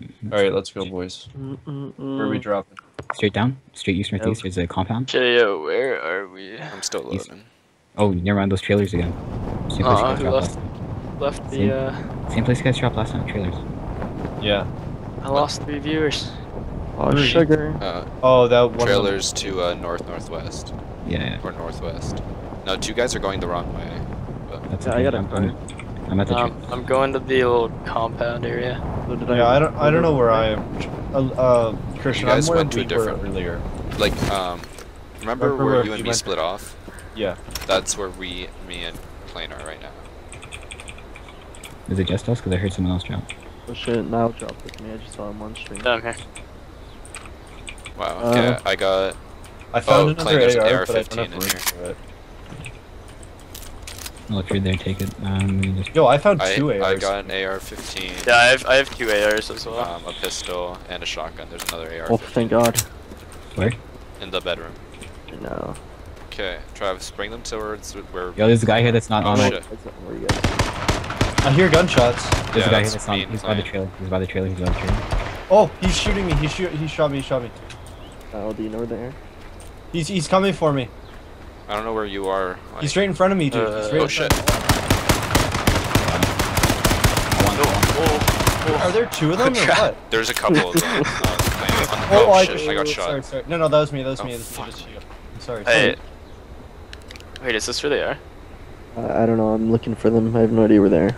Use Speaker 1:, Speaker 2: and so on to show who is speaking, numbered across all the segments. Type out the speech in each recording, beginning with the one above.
Speaker 1: All right, let's go, boys. Where are we dropping?
Speaker 2: Straight down, straight east northeast. There's a compound.
Speaker 3: Okay, yo, where are we?
Speaker 4: I'm still
Speaker 2: East.
Speaker 4: loading.
Speaker 2: Oh, never mind those trailers again. Same place
Speaker 3: Aw,
Speaker 2: you guys
Speaker 3: who
Speaker 2: dropped
Speaker 3: left?
Speaker 2: last.
Speaker 3: Left
Speaker 2: Same.
Speaker 3: the, uh,
Speaker 2: Same place you guys dropped last time. Trailers.
Speaker 1: Yeah.
Speaker 3: I lost three viewers.
Speaker 5: Oh,
Speaker 1: Three.
Speaker 5: sugar.
Speaker 4: Uh,
Speaker 1: Oh, that one. of them-
Speaker 4: trailers to uh, north northwest
Speaker 2: Yeah, yeah.
Speaker 4: or northwest. No, two guys are going the wrong way. But
Speaker 2: That's
Speaker 5: Yeah, I got a
Speaker 2: I'm, I'm, I'm at the
Speaker 3: Um,
Speaker 2: tra-
Speaker 3: I'm going to the little compound area.
Speaker 5: So did
Speaker 1: Yeah, I don't. I don't know where I am. Uh, uh Christian,
Speaker 4: You guys
Speaker 1: I'm where
Speaker 4: went to a different-
Speaker 1: were earlier.
Speaker 4: like, um, remember
Speaker 1: Remember
Speaker 4: where
Speaker 1: where
Speaker 4: you
Speaker 1: we
Speaker 4: and me
Speaker 1: went-
Speaker 4: split off?
Speaker 1: Yeah.
Speaker 4: That's where we, me and Plane are right now.
Speaker 2: Is it just us? Because I heard someone else drop.
Speaker 5: Oh shit, now dropped with me. I just saw him on stream.
Speaker 3: Down here.
Speaker 4: Wow.
Speaker 5: Uh,
Speaker 4: Okay, I got.
Speaker 1: I found
Speaker 4: Oh,
Speaker 1: another
Speaker 4: Clay, there's an
Speaker 1: AR, but I
Speaker 4: AR-15
Speaker 1: don't have
Speaker 4: in
Speaker 1: room
Speaker 4: here.
Speaker 1: For it.
Speaker 2: Well, if you're there, take it. Um, just
Speaker 1: Yo, I found
Speaker 4: I,
Speaker 1: two ARs.
Speaker 4: I got an AR-15,
Speaker 3: Yeah, I have, I have two ARs as well.
Speaker 4: um, a pistol, and a shotgun. There's another AR
Speaker 5: Oh, thank God.
Speaker 2: where?
Speaker 4: in the bedroom.
Speaker 5: No.
Speaker 4: Okay, Travis, bring them towards where.
Speaker 2: Yo, there's a guy here that's not
Speaker 4: Oh,
Speaker 2: on.
Speaker 4: shit.
Speaker 2: it.
Speaker 5: That's not where you go.
Speaker 1: I hear gunshots.
Speaker 2: There's
Speaker 4: Yeah,
Speaker 2: a guy here
Speaker 4: that's
Speaker 2: that's not.
Speaker 4: me
Speaker 2: He's by the
Speaker 4: Clay.
Speaker 2: trailer. He's by the trailer. He's by the trailer.
Speaker 1: Oh, he's shooting me. He shoot. He shot me. He shot me.
Speaker 5: Oh, do you know where they are?
Speaker 1: He's he's coming for me.
Speaker 4: I don't know where you are. Like,
Speaker 1: He's right in front of me, dude.
Speaker 3: Uh,
Speaker 1: he's right
Speaker 4: oh,
Speaker 1: in
Speaker 4: shit.
Speaker 1: front-
Speaker 3: Oh,
Speaker 1: Are there two of them or what?
Speaker 4: There's a couple of them. on the plane. On-
Speaker 1: Oh,
Speaker 4: oh,
Speaker 1: I,
Speaker 4: shit, I got shot.
Speaker 1: Sorry, sorry. No, no, that was me. That was
Speaker 4: Oh,
Speaker 1: me. That was
Speaker 4: fuck.
Speaker 1: me. Just you. I'm sorry.
Speaker 3: Hey. wait, is this where they are?
Speaker 5: I, I don't know. I'm looking for them. I have no idea where they are.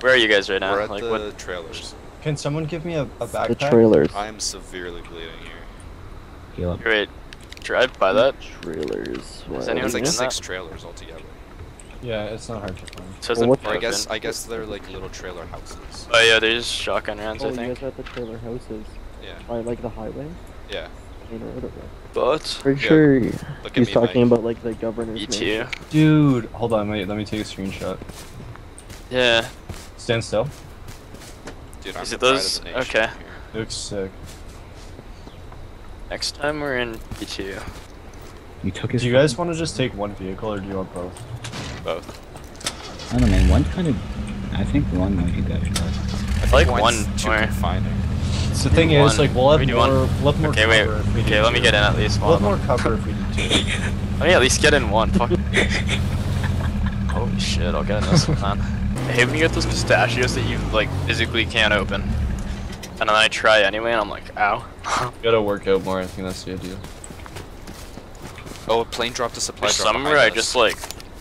Speaker 3: Where are you guys right now?
Speaker 4: We're at
Speaker 3: like
Speaker 4: the
Speaker 3: what?
Speaker 4: trailers.
Speaker 1: Can someone give me a, a backpack?
Speaker 5: The trailers.
Speaker 4: I am severely bleeding here.
Speaker 2: Heal up.
Speaker 3: Wait, drive by that.
Speaker 5: Trailers. What?
Speaker 3: anyone
Speaker 4: like six
Speaker 3: that?
Speaker 4: trailers altogether.
Speaker 1: Yeah, it's not hard to find.
Speaker 3: It says
Speaker 5: Well,
Speaker 3: it
Speaker 5: what-
Speaker 4: Or I guess I guess they're like little trailer houses.
Speaker 3: Oh yeah, there's shotgun rounds,
Speaker 5: Oh,
Speaker 3: I
Speaker 5: you
Speaker 3: think.
Speaker 5: guys are at the trailer houses.
Speaker 4: Yeah,
Speaker 5: By like the highway?
Speaker 4: yeah.
Speaker 5: Main road over.
Speaker 3: But
Speaker 5: Pretty
Speaker 4: Yeah.
Speaker 5: sure
Speaker 4: Look at
Speaker 5: he's
Speaker 4: me,
Speaker 5: talking
Speaker 4: Mike.
Speaker 5: about like the governor's
Speaker 3: me
Speaker 1: Dude, hold on. Wait, let me take a screenshot.
Speaker 3: Yeah.
Speaker 1: Stand still.
Speaker 4: Dude, I'm
Speaker 3: Is
Speaker 4: the
Speaker 3: it
Speaker 4: pride
Speaker 3: those? Okay.
Speaker 1: Looks sick.
Speaker 3: Next time we're in B2.
Speaker 2: You took his.
Speaker 1: Do you guys want to just take one vehicle or do you want both?
Speaker 4: Both.
Speaker 2: I don't know, man. One kind of. I think one might be better.
Speaker 4: I think
Speaker 3: like
Speaker 4: one's
Speaker 3: one
Speaker 4: too
Speaker 3: more.
Speaker 4: confining.
Speaker 1: So the thing is,
Speaker 3: One.
Speaker 1: like, we'll have
Speaker 3: We do
Speaker 1: more,
Speaker 3: one.
Speaker 1: we'll have more
Speaker 3: Okay, wait.
Speaker 1: if we
Speaker 3: Okay,
Speaker 1: do
Speaker 3: let me get in at least
Speaker 1: We'll
Speaker 3: one.
Speaker 1: have more cover if we do two.
Speaker 3: Let me at least get in one. Fuck. Holy shit, I'll get in this one, man. I hate when you get those pistachios that you, like, physically can't open. And then I try anyway, and I'm like, ow.
Speaker 1: Gotta work out more. I think that's the idea.
Speaker 4: Oh, a plane dropped a supply
Speaker 3: There's
Speaker 4: drop
Speaker 3: some where I
Speaker 4: us.
Speaker 3: just, like,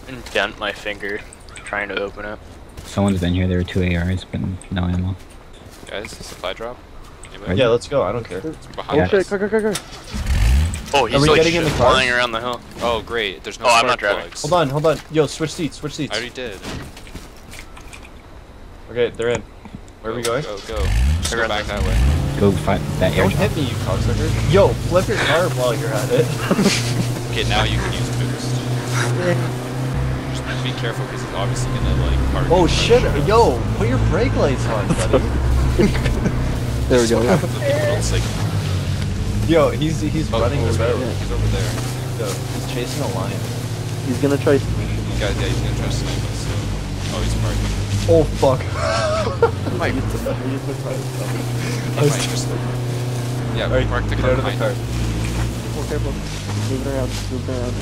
Speaker 3: indent my finger trying to open it.
Speaker 2: Someone's been here. There were two ARs, but no ammo.
Speaker 4: Guys, supply drop. Anybody?
Speaker 2: Right.
Speaker 1: Yeah, let's go. I don't care.
Speaker 4: It's
Speaker 5: Oh
Speaker 4: behind
Speaker 5: shit, go, go, go, go.
Speaker 3: Oh, he's,
Speaker 1: we
Speaker 3: like,
Speaker 1: getting in the car?
Speaker 3: flying around the hill.
Speaker 4: Oh, great. There's no
Speaker 3: Oh, I'm not driving.
Speaker 4: plugs.
Speaker 1: Hold on, hold on. Yo, switch seats. Switch seats.
Speaker 4: I already did.
Speaker 1: Okay, they're in. Where are we
Speaker 4: Go,
Speaker 1: going?
Speaker 4: Go, go. Just go
Speaker 3: Around
Speaker 4: back that way.
Speaker 2: Go fight that air.
Speaker 1: Don't hit me, you cocksucker. Yo, flip your car while you're at it.
Speaker 4: Okay, now you can use boost. Just be careful because it's obviously gonna like park.
Speaker 1: oh shit,
Speaker 4: of
Speaker 1: yo, put your brake lights on, buddy.
Speaker 5: There we go.
Speaker 4: Just the like,
Speaker 1: yo, he's he's
Speaker 4: oh,
Speaker 1: running
Speaker 4: oh,
Speaker 1: about.
Speaker 4: yeah, He's over there.
Speaker 1: Yo, he's chasing a lion.
Speaker 5: He's gonna try.
Speaker 4: These guys, yeah, he's gonna try to snipe us. Oh, he's parking.
Speaker 1: Oh fuck.
Speaker 4: Mike,
Speaker 5: He
Speaker 1: I was
Speaker 4: Mike, just yeah,
Speaker 1: Alright,
Speaker 4: park the
Speaker 1: get
Speaker 4: car
Speaker 1: out of the
Speaker 4: behind
Speaker 1: car.
Speaker 4: you.
Speaker 5: Careful, careful. Moving around, moving around.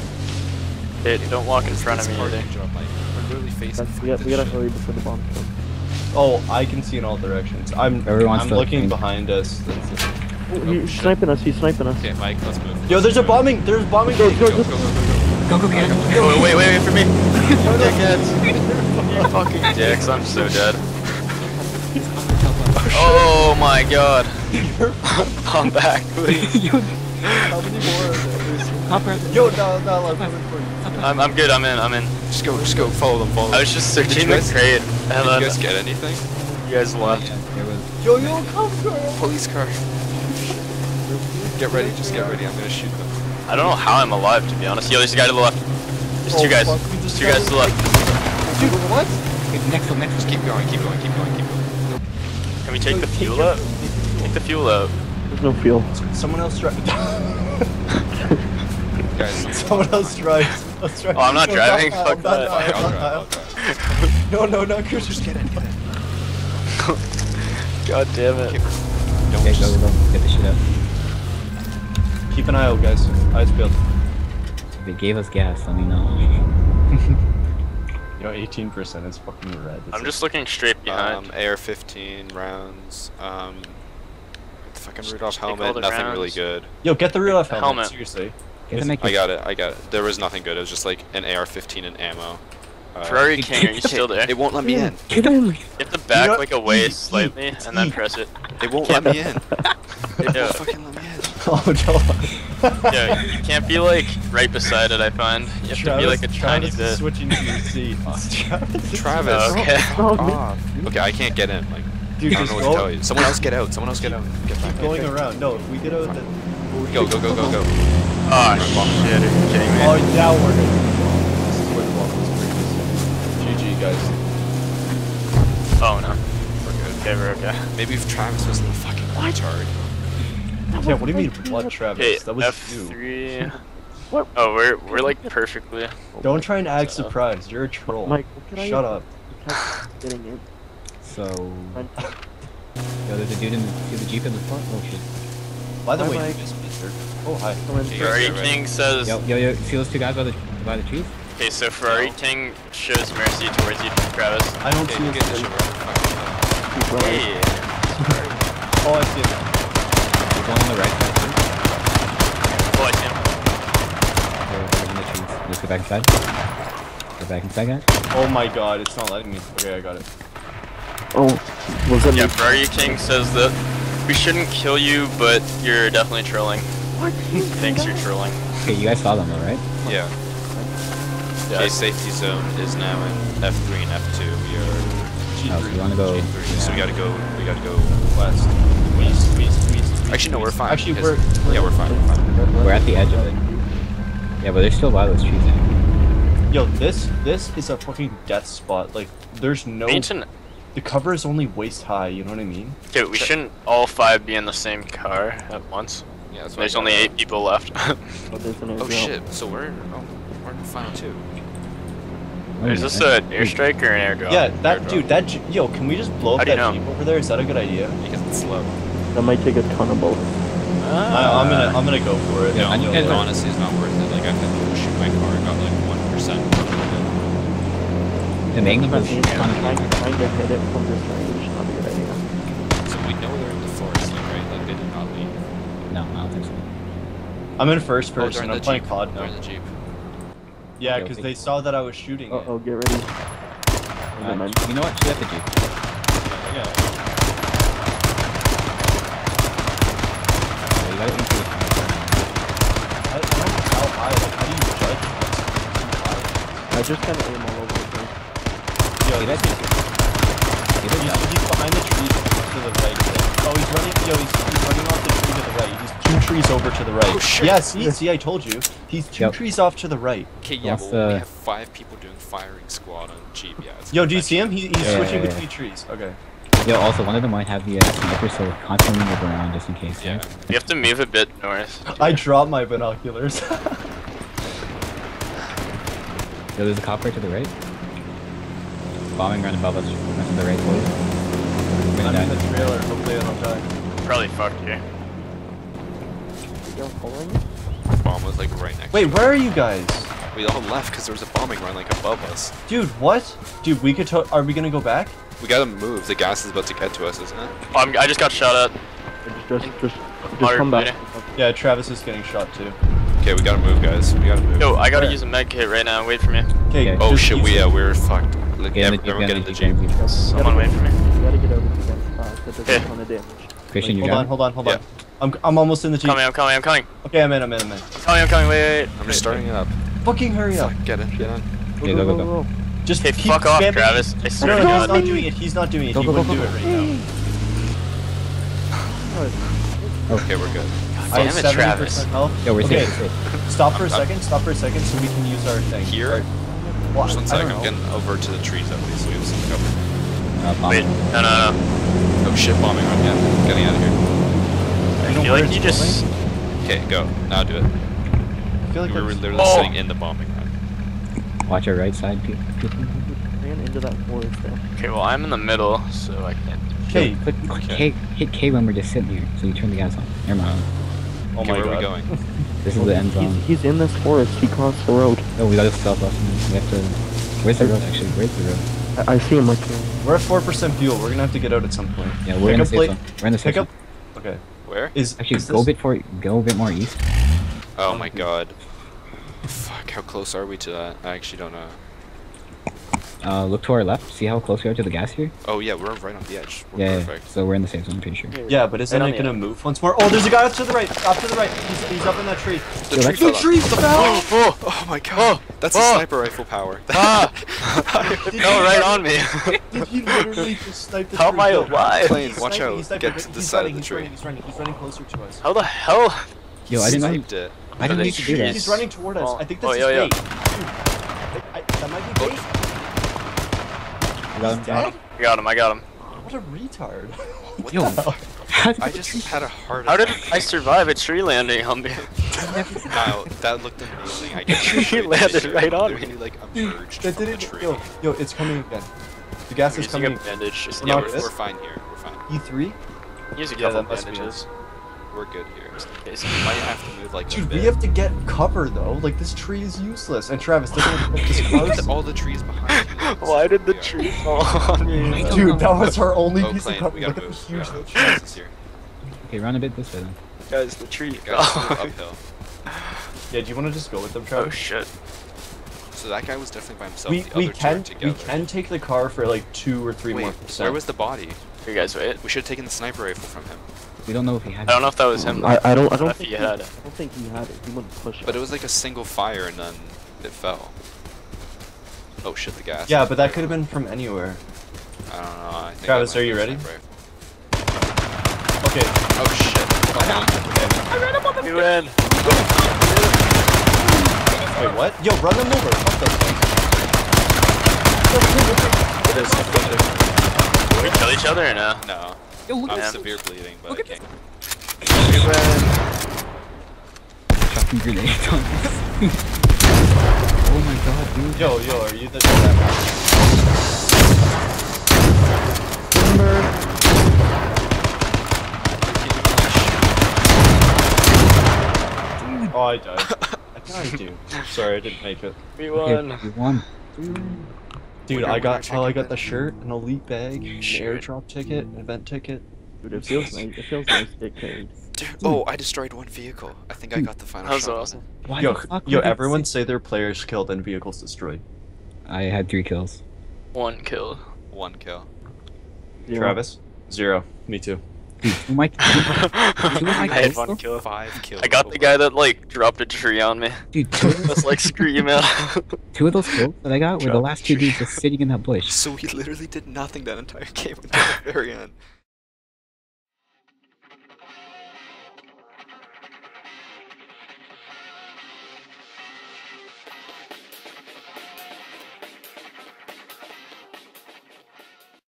Speaker 3: Dude, don't walk in front of me either.
Speaker 4: job, Mike. We're literally facing.
Speaker 5: That's, we, got, we gotta
Speaker 4: shit.
Speaker 5: hurry before the bomb comes.
Speaker 1: Oh, I can see in all directions. I'm
Speaker 2: Everyone's
Speaker 1: I'm looking
Speaker 2: think-
Speaker 1: behind us. That's it.
Speaker 5: Oh, he's
Speaker 4: shit.
Speaker 5: sniping us, he's sniping us.
Speaker 4: Okay, Mike, let's move.
Speaker 1: Yo, there's a bombing. There's bombing.
Speaker 5: Go,
Speaker 4: Go,
Speaker 5: go,
Speaker 4: go, go, go, go.
Speaker 2: Go, go, get him.
Speaker 3: Oh, wait, wait, wait for me. Dickheads. you fucking dicks, I'm so dead. Oh my god. I'm back, please.
Speaker 1: How many more are there? Yo, no, no, I'm coming for you.
Speaker 3: I'm, I'm good, I'm in, I'm in.
Speaker 4: Just go, just go. Follow them. Follow
Speaker 3: I
Speaker 4: them.
Speaker 3: was just
Speaker 4: Did
Speaker 3: searching
Speaker 4: you
Speaker 3: the crate,
Speaker 4: Did
Speaker 3: and
Speaker 4: you guys get anything?
Speaker 3: you guys left.
Speaker 2: Yeah, there was.
Speaker 1: Yo, yo, come, girl.
Speaker 4: Police car. Get ready. Just get ready. I'm gonna shoot them.
Speaker 3: I don't know how I'm alive, to be honest. Yo, there's a guy to the left. There's two
Speaker 1: Oh,
Speaker 3: guys.
Speaker 1: fuck, we
Speaker 3: There's two guys to the left.
Speaker 1: Dude, what?
Speaker 2: Next one, next one.
Speaker 4: Just keep going. Keep going. Keep going. Keep going.
Speaker 3: Can we take the fuel out? Take the fuel out.
Speaker 5: There's no fuel.
Speaker 1: Someone else drive.
Speaker 4: Guys,
Speaker 1: Someone else drive. Let's drive.
Speaker 3: Oh, I'm not
Speaker 1: No,
Speaker 3: driving,
Speaker 1: not-
Speaker 3: fuck that.
Speaker 1: not-
Speaker 4: I'll. I'll drive.
Speaker 1: No, no, no, Chris, just get in, get in.
Speaker 3: God damn it.
Speaker 4: Okay. Don't
Speaker 2: Okay, go, go, go. Get the shit out.
Speaker 1: Keep an eye out, guys. Eyes peeled.
Speaker 2: If they gave us gas, let me know.
Speaker 1: Yo, 18% is fucking red.
Speaker 3: I'm just looking straight behind.
Speaker 4: Um, AR-15 rounds. Um, the fucking
Speaker 3: Just
Speaker 4: Rudolph
Speaker 3: take
Speaker 4: helmet.
Speaker 3: the
Speaker 4: Nothing really good.
Speaker 1: Yo, get the real life helmet.
Speaker 3: Helmet.
Speaker 1: Seriously.
Speaker 2: Get them
Speaker 4: I got it. I got it. There was nothing good. It was just like an AR-15 and ammo. Uh,
Speaker 3: Ferrari King, are you still there?
Speaker 4: It won't let me in.
Speaker 2: Get in.
Speaker 3: You have to back like away
Speaker 1: eat,
Speaker 3: slightly
Speaker 1: eat,
Speaker 3: and then press it.
Speaker 4: It won't let me in. It won't fucking let me in.
Speaker 1: Oh, no.
Speaker 3: Yeah, you can't be like right beside it. I find you have to be like a tiny
Speaker 1: Travis is
Speaker 3: bit.
Speaker 1: switching to your seat. Travis.
Speaker 4: Travis.
Speaker 3: Okay.
Speaker 4: fuck off. Okay, I can't get in. Like,
Speaker 1: Dude,
Speaker 4: I don't
Speaker 1: just
Speaker 4: know what
Speaker 1: go,
Speaker 4: to tell you. Someone else get out. Someone else get out. Get back.
Speaker 1: keep going around. No, if we get out, then.
Speaker 4: Go, go, go, go, go.
Speaker 3: Oh shit! Are you kidding me?
Speaker 1: Oh, now we're gonna do. This is where the wall was previously. GG, guys.
Speaker 3: Oh no.
Speaker 4: We're good.
Speaker 3: Okay, we're okay.
Speaker 4: Maybe if Travis was the fucking retard.
Speaker 1: Yeah, what do you mean, blood, Travis?
Speaker 3: Okay,
Speaker 1: that was
Speaker 3: F
Speaker 1: you.
Speaker 3: three.
Speaker 5: What?
Speaker 3: Oh, we're we're like perfectly.
Speaker 1: Don't try and act surprised. You're a troll.
Speaker 5: Mike, what can I
Speaker 1: Shut up.
Speaker 5: getting in.
Speaker 2: So,
Speaker 5: Fine.
Speaker 2: yo, there's a dude in the, see the jeep in the front. Oh shit.
Speaker 1: By the
Speaker 5: Bye,
Speaker 1: way,
Speaker 5: Mike.
Speaker 1: you missed me. Oh, hi.
Speaker 5: Come in.
Speaker 4: Yeah.
Speaker 3: Ferrari
Speaker 4: right.
Speaker 3: King says.
Speaker 2: Yo, yo, yo, see those two guys by the by the trees?
Speaker 3: Okay, so Ferrari
Speaker 4: No.
Speaker 3: King shows mercy towards you, Travis.
Speaker 1: I don't
Speaker 4: Okay,
Speaker 1: see
Speaker 4: you get this shit right.
Speaker 5: Keep going.
Speaker 3: Hey.
Speaker 1: Oh, I see it.
Speaker 2: There's one on the right side.
Speaker 3: Oh, I see him.
Speaker 2: They're, they're in the trees. Let's go back inside. Go back inside, guys.
Speaker 1: Oh my god, it's not letting me. Okay, I got it.
Speaker 5: Oh, was that
Speaker 3: Yeah,
Speaker 5: me?
Speaker 3: Ferrari King says that we shouldn't kill you, but you're definitely trolling.
Speaker 5: What?
Speaker 3: Thinks you're trolling.
Speaker 2: Okay, you guys saw them though, right?
Speaker 4: Yeah.
Speaker 3: Yeah.
Speaker 4: Okay, safety zone is now in F3 and F2. We are
Speaker 2: Oh, so you wanna go?
Speaker 4: G3, so we gotta go. We gotta go.
Speaker 1: West. East, east, east, east.
Speaker 4: Actually, no, we're fine.
Speaker 1: Actually, we're, we're.
Speaker 4: yeah, we're fine. We're fine.
Speaker 2: We're at the edge of it. Yeah, but they're still by those trees. There.
Speaker 1: Yo, this this is a fucking death spot. Like, there's no.
Speaker 3: We.
Speaker 1: The cover is only waist high. You know what I mean?
Speaker 3: Okay, we shouldn't all five be in the same car at once.
Speaker 4: Yeah, that's what
Speaker 3: There's only
Speaker 4: got.
Speaker 3: eight people left.
Speaker 5: Oh, there's an
Speaker 4: Oh
Speaker 5: airdrop.
Speaker 4: shit! So we're oh, we're in the final two.
Speaker 2: Wait
Speaker 3: Is this an airstrike or an airdrop?
Speaker 1: yeah, that
Speaker 4: airdrop.
Speaker 1: dude. That yo, can we just blow up that
Speaker 3: know?
Speaker 1: jeep over there? Is that a good idea?
Speaker 4: Because it's slow.
Speaker 5: That might take a ton of bullets.
Speaker 1: I, I'm gonna I'm gonna go for it.
Speaker 2: Yeah,
Speaker 1: I'll
Speaker 2: I-
Speaker 1: go
Speaker 2: I-
Speaker 1: for it.
Speaker 4: honestly, it's not worth it. Like I had to shoot my car. I got like one percent.
Speaker 2: The Magnum
Speaker 5: But
Speaker 2: was
Speaker 5: me
Speaker 2: kind
Speaker 5: trying,
Speaker 2: of
Speaker 5: trying to hit it from this range, not a good idea.
Speaker 4: So we know they're in the forest, like right? Like they did not leave.
Speaker 2: No, I don't think so.
Speaker 1: I'm in first
Speaker 4: Oh,
Speaker 1: person.
Speaker 4: in
Speaker 1: I'm
Speaker 4: the
Speaker 1: playing
Speaker 4: jeep.
Speaker 1: COD
Speaker 4: They're in the jeep.
Speaker 1: Yeah, because
Speaker 2: okay.
Speaker 1: they saw that I was shooting.
Speaker 5: Uh
Speaker 1: it.
Speaker 5: oh, get ready.
Speaker 2: Uh, you know what? Shoot at the jeep.
Speaker 1: Yeah.
Speaker 2: So you gotta aim for the front.
Speaker 1: I, I don't know how high. Like, how do you judge? what's too high?
Speaker 5: I just kind of aim all over the place.
Speaker 1: Yo,
Speaker 2: Get
Speaker 1: this
Speaker 2: it?
Speaker 1: is-
Speaker 2: Give it
Speaker 1: He's,
Speaker 2: down.
Speaker 1: he's behind the trees to the right. Oh, he's running. Yo, he's, he's running off the tree to the right. He's two trees over to the right.
Speaker 4: Oh, shit.
Speaker 1: Yeah, see, see, I told you. He's two
Speaker 2: Yep.
Speaker 1: trees off to the right.
Speaker 4: Okay, yeah,
Speaker 2: What's
Speaker 4: well, we have five people doing firing squad on jeep. Yeah. It's
Speaker 1: Yo, do you see him? He, he's
Speaker 2: Yeah,
Speaker 1: switching
Speaker 2: yeah, yeah.
Speaker 1: between trees. Okay.
Speaker 2: Yo, also one of them might have the uh, sniper, so constantly move around just in case.
Speaker 4: Yeah.
Speaker 3: You have to move a bit north.
Speaker 1: I dropped my binoculars.
Speaker 2: Yo, there's a cop right to the right. Bombing run above us. Run to the right, boys. Bring
Speaker 1: I'm in the trailer. Hopefully I don't die.
Speaker 3: Probably fucked you.
Speaker 5: You're following me?
Speaker 4: Bomb was like right next.
Speaker 1: Wait,
Speaker 4: to
Speaker 1: where are you guys?
Speaker 4: We all left because there was a bombing run like above us.
Speaker 1: Dude, what? Dude, we could. To- are we gonna go back?
Speaker 4: We gotta move. The gas is about to get to us, isn't it?
Speaker 3: Oh, I'm, I just got shot at.
Speaker 5: Just, just, just, just come back.
Speaker 1: Yeah, Travis is getting shot too.
Speaker 4: Okay, we gotta move, guys. We gotta move.
Speaker 3: Yo, I gotta
Speaker 1: Where?
Speaker 3: use a med kit right now. Wait for me.
Speaker 1: Okay.
Speaker 2: Okay.
Speaker 4: Oh shit, we
Speaker 1: it.
Speaker 4: uh, we're fucked. Look,
Speaker 2: Get in the
Speaker 4: every-
Speaker 2: jeep,
Speaker 4: everyone get in the
Speaker 2: get in
Speaker 4: jeep.
Speaker 2: the jeep.
Speaker 3: Someone wait for me.
Speaker 5: You gotta get over to them. Uh, that doesn't
Speaker 3: Okay.
Speaker 5: a ton of damage.
Speaker 2: Christian, you
Speaker 1: Hold on, hold on, hold
Speaker 4: Yeah.
Speaker 1: on. I'm, I'm almost in the jeep.
Speaker 3: Coming, I'm coming, I'm coming.
Speaker 1: Okay, I'm in, I'm in, I'm in.
Speaker 3: Coming, I'm coming. Wait, wait,
Speaker 4: I'm just starting it up.
Speaker 1: Fucking hurry up.
Speaker 4: Fuck, get in, get in.
Speaker 2: Okay, go, go, go.
Speaker 1: Just
Speaker 3: Okay,
Speaker 1: keep
Speaker 3: fuck off,
Speaker 1: spamming-
Speaker 3: Travis. I
Speaker 1: No,
Speaker 3: swear
Speaker 1: no,
Speaker 3: to
Speaker 1: no, he's not doing it. He's not doing it.
Speaker 2: Go,
Speaker 1: he
Speaker 2: go, go,
Speaker 1: wouldn't
Speaker 2: go.
Speaker 1: do it right now.
Speaker 4: Okay, we're good.
Speaker 1: I
Speaker 3: Damn
Speaker 1: have
Speaker 3: it,
Speaker 1: 70%
Speaker 3: Travis.
Speaker 1: health.
Speaker 2: Yo, we're
Speaker 1: okay,
Speaker 2: safe.
Speaker 1: Stop for a
Speaker 4: I'm-
Speaker 1: second. Stop for a second, so we can use our thing.
Speaker 4: Here?
Speaker 1: Our- Well,
Speaker 4: Just one sec, I'm
Speaker 1: know.
Speaker 4: getting over to the trees at least so we have some cover.
Speaker 2: Uh, bomb.
Speaker 3: Wait, no, no, no.
Speaker 4: Oh shit, bombing run, yeah. Getting out of here.
Speaker 3: I
Speaker 1: know
Speaker 3: feel like you
Speaker 1: it's
Speaker 3: just.
Speaker 4: Okay, go. Now do it.
Speaker 1: I feel like
Speaker 4: we were
Speaker 1: it's-
Speaker 4: literally
Speaker 3: Oh.
Speaker 4: sitting in the bombing run.
Speaker 2: Watch our right side, pe- people.
Speaker 5: ran into that forest there.
Speaker 3: Okay, well I'm in the middle, so I can't.
Speaker 1: Okay.
Speaker 2: Click, click K, hit K when we're just sitting here, so you turn the gas on. Never mind.
Speaker 1: Oh
Speaker 4: Okay,
Speaker 1: my
Speaker 4: where
Speaker 1: god.
Speaker 4: are we going?
Speaker 2: This is the end zone.
Speaker 5: He's, he's in this forest. He crossed the road.
Speaker 2: Oh, we gotta stop us. We have to. Where's the road actually? Where's the road?
Speaker 5: I, I see him like here.
Speaker 1: We're at four percent fuel. We're gonna have to get out at some point.
Speaker 2: Yeah, we're in
Speaker 1: Pick
Speaker 2: the safe zone. We're in the safe
Speaker 1: Pick up.
Speaker 2: zone.
Speaker 1: Okay.
Speaker 4: Where?
Speaker 1: Is
Speaker 2: Actually,
Speaker 1: is
Speaker 2: go a bit for go a bit more east.
Speaker 4: Oh my god. Fuck, how close are we to that? I actually don't know.
Speaker 2: Uh, look to our left. See how close we are to the gas here?
Speaker 4: Oh yeah, we're right on the edge. We're
Speaker 2: Yeah, yeah.
Speaker 4: perfect.
Speaker 2: So we're in the safe zone. I'm pretty sure.
Speaker 1: Yeah, but isn't
Speaker 3: Right
Speaker 1: it
Speaker 3: the
Speaker 1: gonna
Speaker 3: edge.
Speaker 1: move once more? Oh, there's a guy up to the right. Up to the right. He's, he's up in that tree.
Speaker 4: The
Speaker 2: Yo,
Speaker 4: tree
Speaker 2: that's-
Speaker 4: fell
Speaker 1: The
Speaker 4: off.
Speaker 1: tree fell.
Speaker 3: Oh,
Speaker 4: Oh my god. That's a
Speaker 3: oh.
Speaker 4: sniper rifle power.
Speaker 3: ah! no, right on me.
Speaker 1: Did he literally just snipe the
Speaker 3: How
Speaker 1: tree?
Speaker 3: am I
Speaker 1: Yo,
Speaker 3: alive?
Speaker 4: Plane,
Speaker 1: he's
Speaker 4: watch
Speaker 1: sniping,
Speaker 4: out.
Speaker 1: Sniping,
Speaker 4: Get to
Speaker 1: he's
Speaker 4: the side of
Speaker 1: running,
Speaker 4: the
Speaker 1: he's
Speaker 4: tree.
Speaker 1: Running, he's running. He's running closer to us.
Speaker 3: How the hell?
Speaker 2: Yo, I didn't know.
Speaker 4: Sniped it.
Speaker 2: I didn't
Speaker 3: Are
Speaker 2: need
Speaker 3: they
Speaker 2: to do that.
Speaker 1: He's running toward us.
Speaker 3: Oh.
Speaker 1: I think
Speaker 3: Oh,
Speaker 1: that's
Speaker 3: yeah,
Speaker 1: his
Speaker 3: yeah.
Speaker 1: bait. Dude, I, I, that might be bait.
Speaker 2: I got him.
Speaker 1: Dead?
Speaker 3: I got him. I got him.
Speaker 1: What a retard.
Speaker 4: What
Speaker 2: Yo,
Speaker 4: the fuck?
Speaker 2: how
Speaker 4: I just had a heart attack.
Speaker 3: How did. I survive a tree landing on me?
Speaker 4: Wow, that looked amazing. I guess
Speaker 3: He landed right on me.
Speaker 4: Literally, like emerged
Speaker 1: That
Speaker 4: from the
Speaker 1: didn't.
Speaker 4: tree.
Speaker 1: Yo, yo, it's coming again. The gas is
Speaker 3: Using a
Speaker 1: coming.
Speaker 3: bandage. Just
Speaker 1: We're
Speaker 3: get
Speaker 4: We're, we're fine here. We're fine.
Speaker 1: E3.
Speaker 3: Use a
Speaker 1: Yeah,
Speaker 3: couple
Speaker 1: that must be it.
Speaker 3: bandages.
Speaker 4: We're good here.
Speaker 3: Just in
Speaker 4: might have to move like
Speaker 1: Dude, we have to get cover though. Like this tree is useless. And Travis, look at this
Speaker 4: Look all the trees behind you.
Speaker 3: Why did the tree fall on me?
Speaker 1: Dude, that was our only
Speaker 4: Oh,
Speaker 1: piece
Speaker 4: plane,
Speaker 1: of cover. Look
Speaker 4: gotta
Speaker 1: at the huge
Speaker 4: Yeah,
Speaker 1: little
Speaker 4: Travis
Speaker 1: tree.
Speaker 4: here.
Speaker 2: Okay, run a bit this way then.
Speaker 3: Guys, the tree.
Speaker 4: Guys,
Speaker 3: fell.
Speaker 4: uphill.
Speaker 1: Yeah, do you want to just go with them,
Speaker 3: oh,
Speaker 1: Travis?
Speaker 3: oh shit.
Speaker 4: So that guy was definitely by himself.
Speaker 1: we
Speaker 4: the
Speaker 1: we
Speaker 4: other
Speaker 1: can
Speaker 4: are
Speaker 1: we can take the car for like two or three
Speaker 4: Wait,
Speaker 1: more percent.
Speaker 4: where was the body?
Speaker 3: You guys wait.
Speaker 4: We should have taken the sniper rifle from him.
Speaker 2: We don't know if he had.
Speaker 3: I don't know if that was him.
Speaker 5: I, I don't. I don't think
Speaker 3: he had it.
Speaker 5: I don't think he had it. He wouldn't push
Speaker 4: But it was like a single fire and then it fell. Oh shit, the gas.
Speaker 1: Yeah, but that could have been from anywhere.
Speaker 4: I don't know. I think
Speaker 1: Travis, are you ready?
Speaker 4: sniper.
Speaker 1: Okay.
Speaker 4: Oh shit. Oh, I ran up on the.
Speaker 3: You win.
Speaker 1: Wait, what? Yo, run them over. Fuck them.
Speaker 3: Did we kill each other or no?
Speaker 4: No.
Speaker 2: Yo, look
Speaker 4: I'm
Speaker 3: at-
Speaker 4: severe bleeding, but look I can't.
Speaker 3: You win.
Speaker 2: Chucking grenades on us. oh my god, dude.
Speaker 1: Yo, yo, are you the that Oh, I died. I think I. Sorry, I didn't make it.
Speaker 3: We won.
Speaker 2: Okay, we
Speaker 3: won.
Speaker 2: we won.
Speaker 1: Dude, I got oh, I got the shirt, an elite bag, an
Speaker 3: Shirt.
Speaker 1: airdrop ticket, an event ticket.
Speaker 5: Dude, it feels nice. It feels nice to get carried.
Speaker 4: Dude, oh, I destroyed one vehicle. I think I got the final
Speaker 3: That was
Speaker 4: shot on
Speaker 3: awesome.
Speaker 2: Why
Speaker 1: yo, yo, everyone
Speaker 2: say-
Speaker 1: say their players killed and vehicles destroyed.
Speaker 2: I had three kills.
Speaker 3: One kill.
Speaker 4: One kill.
Speaker 5: Yeah.
Speaker 1: Travis, zero. Me too.
Speaker 2: Dude, two of my,
Speaker 3: I had one kill.
Speaker 4: Five kills.
Speaker 3: I got the guy that like dropped a tree on me.
Speaker 2: dude, two, of
Speaker 3: That's
Speaker 2: those-
Speaker 3: like screaming.
Speaker 2: two of those kills that I got were the last two dudes just sitting in that bush.
Speaker 4: So we literally did nothing that entire game until the very end.